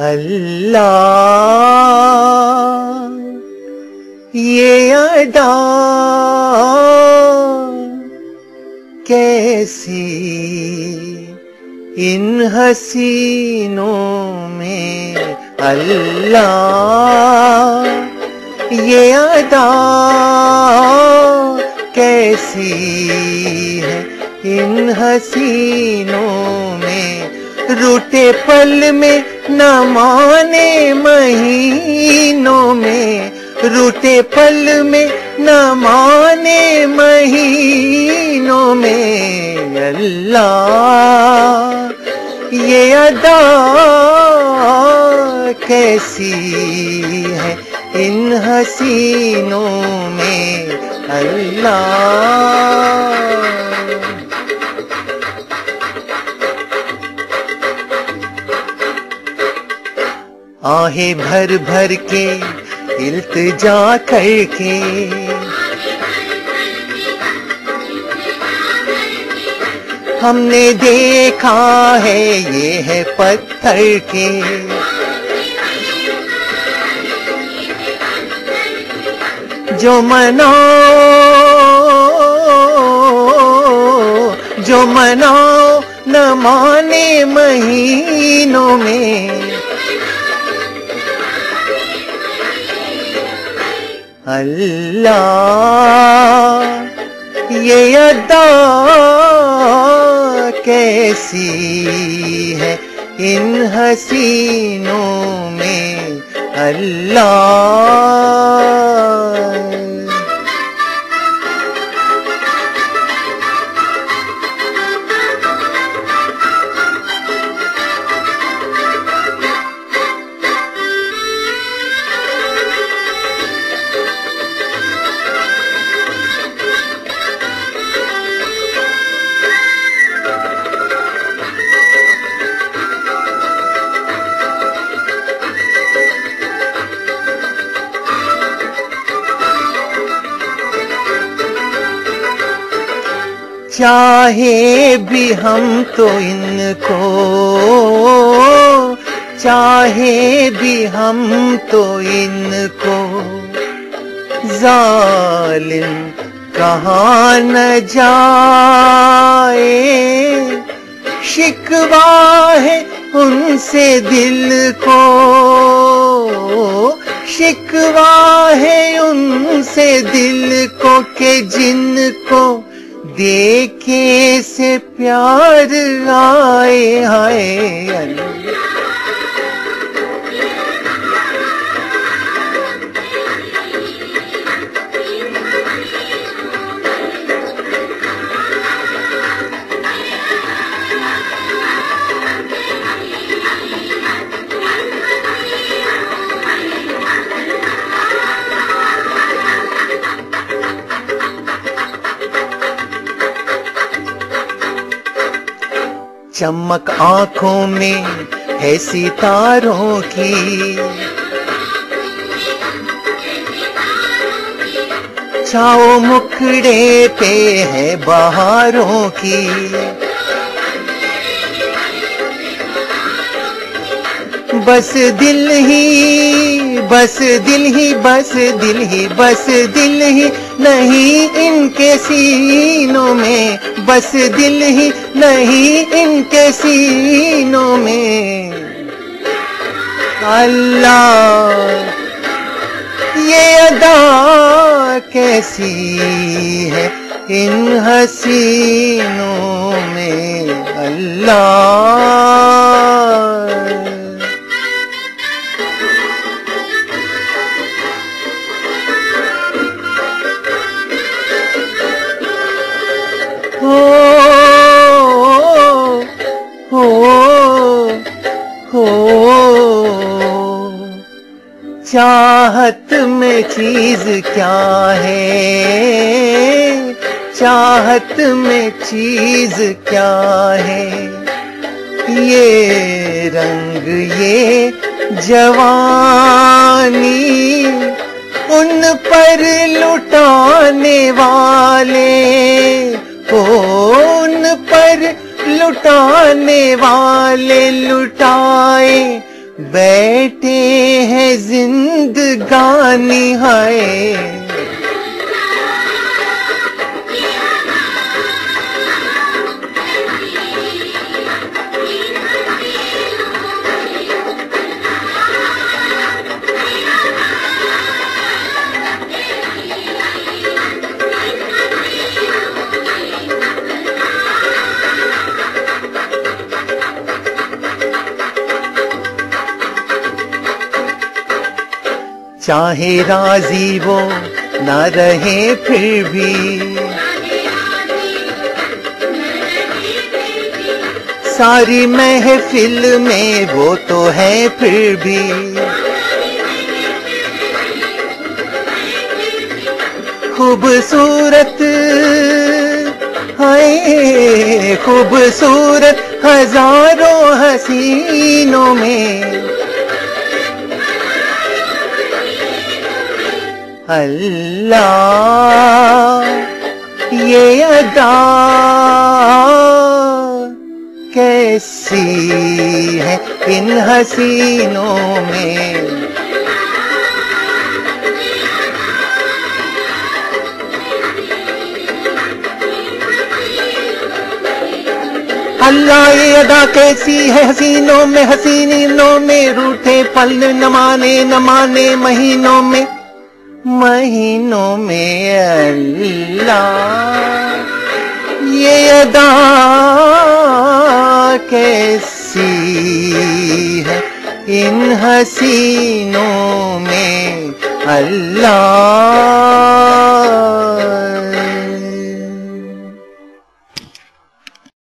अल्लाह। ये अदा कैसी इन हसीनों में अल्लाह। ये अदा कैसी है इन हसीनों में रूटे पल में न माने महीनों में रूटे पल में, न माने महीनों में, अल्लाह ये अदा कैसी है इन हसीनों में, अल्लाह आहे भर भर के इल्तजा करके। हमने देखा है, ये है पत्थर के। जो मनाओ जो मनाओ न माने महीनों में। अल्लाह ये अदा कैसी है इन हसीनों में अल्लाह? चाहे भी हम तो इनको, चाहे भी हम तो इनको। जालिम कहाँ न जाए, शिकवा है उनसे दिल को। शिकवा है उनसे दिल को के जिनको देखे से प्यार आए हाय अल्लाह। चमक आँखों में है सितारों की। छाओ मुखड़े पे है बहारों की। बस दिल ही, बस दिल ही, बस दिल ही, बस दिल ही नहीं इनके सीनों में। बस दिल ही नहीं इनके सीनों में। अल्लाह ये अदा कैसी है इन हसीनों में? अल्लाह। हो। चाहत में चीज़ क्या है? चाहत में चीज़ क्या है? ये रंग, ये जवानी, उन पर लुटाने वाले उन पर लुटाने वाले लुटाए बैठे हैं जिंदगानी है चाहे राज़ी वो न रहे फिर भी। सारी महफिल में वो तो है फिर भी। खूबसूरत है खूबसूरत हज़ारों हसीनों में। अल्लाह, ये अदा कैसी है इन हसीनों में? अल्लाह, ये अदा कैसी है हसीनों में हसीनों में रूठे पल न माने न माने महीनों में। महीनों में अल्लाह ये अदा कैसी है? इन हसीनों में अल्लाह।